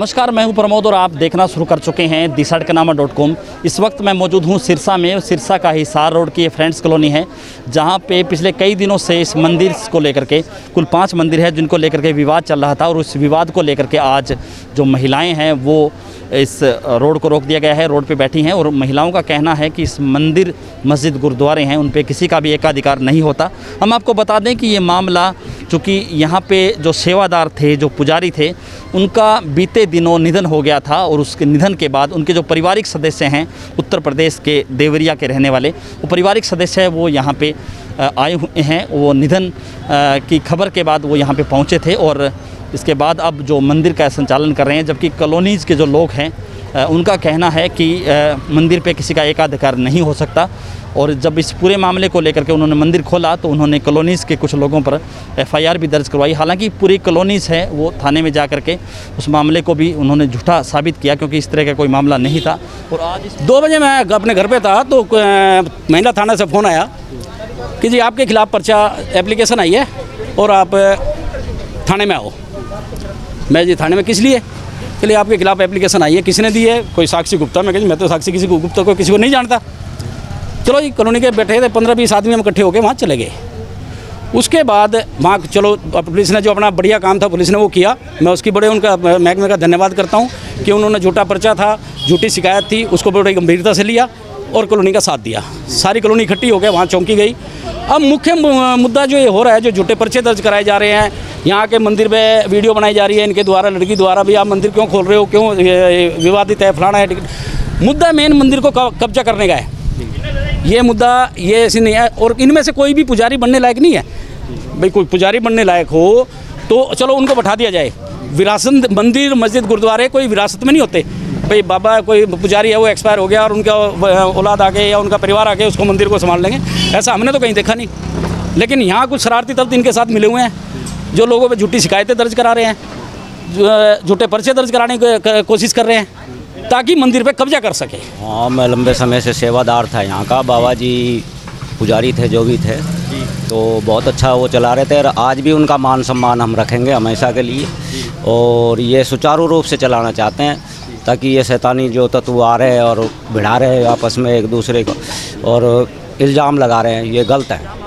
नमस्कार, मैं हूँ प्रमोद और आप देखना शुरू कर चुके हैं दी सड़कनामा डॉट कॉम। इस वक्त मैं मौजूद हूँ सिरसा में सिरसा का हिसार रोड की ये फ्रेंड्स कॉलोनी है, जहाँ पे पिछले कई दिनों से इस मंदिर को लेकर के, कुल पाँच मंदिर है जिनको लेकर के विवाद चल रहा था, और उस विवाद को लेकर के आज जो महिलाएँ हैं, वो इस रोड को रोक दिया गया है, रोड पर बैठी हैं, और महिलाओं का कहना है कि इस मंदिर, मस्जिद, गुरुद्वारे हैं, उन पर किसी का भी एकाधिकार नहीं होता। हम आपको बता दें कि ये मामला, चूँकि यहाँ पर जो सेवादार थे, जो पुजारी थे उनका बीते दिनों निधन हो गया था और उसके निधन के बाद उनके जो पारिवारिक सदस्य हैं, उत्तर प्रदेश के देवरिया के रहने वाले, वो पारिवारिक सदस्य है, वो यहाँ पे आए हुए हैं। वो निधन की खबर के बाद वो यहाँ पे पहुँचे थे और इसके बाद अब जो मंदिर का संचालन कर रहे हैं, जबकि कॉलोनीज़ के जो लोग हैं उनका कहना है कि मंदिर पे किसी का एकाधिकार नहीं हो सकता। और जब इस पूरे मामले को लेकर के उन्होंने मंदिर खोला तो उन्होंने कॉलोनीज़ के कुछ लोगों पर एफआईआर भी दर्ज करवाई। हालाँकि पूरी कॉलोनीज़ है, वो थाने में जा कर के उस मामले को भी उन्होंने झूठा साबित किया, क्योंकि इस तरह का कोई मामला नहीं था। और आज इस दो बजे मैं अपने घर पे था तो महिला थाना से फ़ोन आया कि जी आपके खिलाफ़ पर्चा एप्लीकेशन आई है और आप थाने में आओ। मैं जी थाने में किस लिए? के लिए आपके खिलाफ़ एप्लीकेशन आई है, किसने दी है? कोई साक्षी गुप्ता? मैं कह मैं तो साक्षी किसी को, गुप्ता को किसी को नहीं जानता। चलो जी, कॉलोनी के बैठे थे, पंद्रह बीस आदमी हम इकट्ठे होकर वहाँ चले गए। उसके बाद वहाँ चलो पुलिस ने जो अपना बढ़िया काम था, पुलिस ने वो किया। मैं उसकी बड़े उनका महकमे का धन्यवाद करता हूँ कि उन्होंने झूठा पर्चा था, झूठी शिकायत थी, उसको बड़ी गंभीरता से लिया और कॉलोनी का साथ दिया। सारी कॉलोनी इकट्ठी हो गई वहाँ चौंकी गई। अब मुख्य मुद्दा जो ये हो रहा है, जो झूठे पर्चे दर्ज कराए जा रहे हैं, यहाँ के मंदिर में वीडियो बनाई जा रही है, इनके द्वारा, लड़की द्वारा भी, आप मंदिर क्यों खोल रहे हो, क्यों विवादित है, फलाना है मुद्दा मेन मंदिर क- कब्जा करने का है। ये मुद्दा, ये ऐसी नहीं है। और इनमें से कोई भी पुजारी बनने लायक नहीं है। भाई, कोई पुजारी बनने लायक हो तो चलो उनको बैठा दिया जाए। विरासत मंदिर, मस्जिद, गुरुद्वारे कोई विरासत में नहीं होते। भाई, बाबा कोई पुजारी है, वो एक्सपायर हो गया और उनका औलाद आके या उनका परिवार आ आके उसको मंदिर को संभाल लेंगे। ऐसा हमने तो कहीं देखा नहीं। लेकिन यहाँ कुछ शरारती तत्व इनके साथ मिले हुए हैं, जो लोगों पर झूठी शिकायतें दर्ज करा रहे हैं झूठे पर्चे दर्ज कराने की, कोशिश कर रहे हैं। ताकि मंदिर पे कब्जा कर सके। हाँ मैं लंबे समय से सेवादार था यहाँ का। बाबा जी पुजारी थे जो भी थे। तो बहुत अच्छा वो चला रहे थे और आज भी उनका मान सम्मान हम रखेंगे हमेशा के लिए। और ये सुचारू रूप से चलाना चाहते हैं ताकि ये शैतानी जो तत्व आ रहे हैं और भिड़ा रहे हैं आपस में एक दूसरे को और इल्ज़ाम लगा रहे हैं ये गलत है।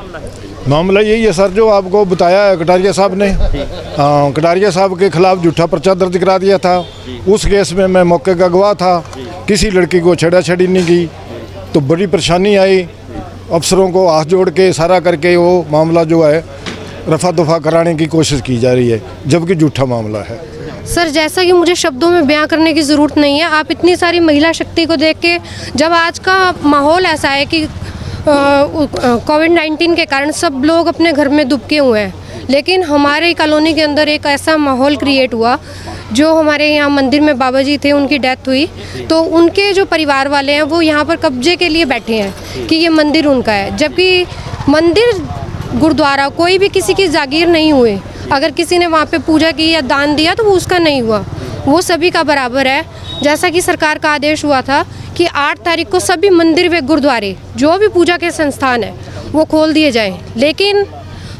मामला यही है सर जो आपको बताया है कटारिया साहब ने। हाँ कटारिया साहब के खिलाफ झूठा पर्चा दर्ज करा दिया था। उस केस में मैं मौके का गवाह था। किसी लड़की को छेड़ा छड़ी नहीं की। तो बड़ी परेशानी आई। अफसरों को हाथ जोड़ के सारा करके वो मामला जो है रफा दफ़ा कराने की कोशिश की जा रही है जबकि झूठा मामला है। सर जैसा कि मुझे शब्दों में बयां करने की ज़रूरत नहीं है आप इतनी सारी महिला शक्ति को देख के जब आज का माहौल ऐसा है कि कोविड नाइन्टीन के कारण सब लोग अपने घर में दुबके हुए हैं। लेकिन हमारे कॉलोनी के अंदर एक ऐसा माहौल क्रिएट हुआ, जो हमारे यहाँ मंदिर में बाबा जी थे, उनकी डेथ हुई। तो उनके जो परिवार वाले हैं, वो यहाँ पर कब्जे के लिए बैठे हैं कि ये मंदिर उनका है। जबकि मंदिर, गुरुद्वारा कोई भी किसी की जागीर नहीं हुए। अगर किसी ने वहाँ पे पूजा की या दान दिया तो वो उसका नहीं हुआ। वो सभी का बराबर है। जैसा कि सरकार का आदेश हुआ था कि आठ तारीख को सभी मंदिर व गुरुद्वारे, जो भी पूजा के संस्थान है, वो खोल दिए जाएँ। लेकिन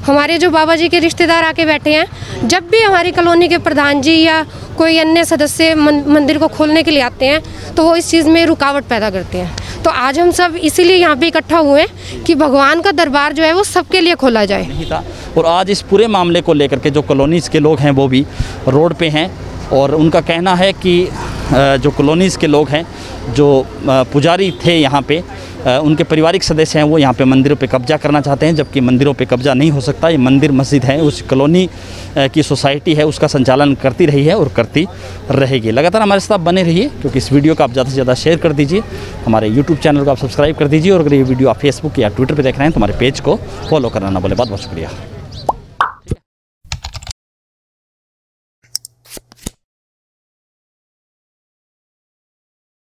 हमारे जो बाबा जी के रिश्तेदार आके बैठे हैं, जब भी हमारी कॉलोनी के प्रधान जी या कोई अन्य सदस्य मंदिर को खोलने के लिए आते हैं तो वो इस चीज़ में रुकावट पैदा करते हैं। तो आज हम सब इसीलिए यहाँ पे इकट्ठा हुए हैं कि भगवान का दरबार जो है वो सबके लिए खोला जाए। और आज इस पूरे मामले को लेकर के जो कॉलोनीज़ के लोग हैं, वो भी रोड पे हैं और उनका कहना है कि जो कॉलोनीज़ के लोग हैं, जो पुजारी थे यहाँ पे उनके पारिवारिक सदस्य हैं, वो यहाँ पे मंदिरों पे कब्जा करना चाहते हैं, जबकि मंदिरों पे कब्जा नहीं हो सकता। ये मंदिर मस्जिद है, उस कॉलोनी की सोसाइटी है, उसका संचालन करती रही है और करती रहेगी। लगातार हमारे साथ बने रहिए, क्योंकि इस वीडियो को आप ज़्यादा से ज़्यादा शेयर कर दीजिए। हमारे यूट्यूब चैनल को आप सब्सक्राइब कर दीजिए और अगर ये वीडियो आप फेसबुक या ट्विटर पर देख रहे हैं तो हमारे पेज को फॉलो करना ना बोले बहुत बहुत शुक्रिया।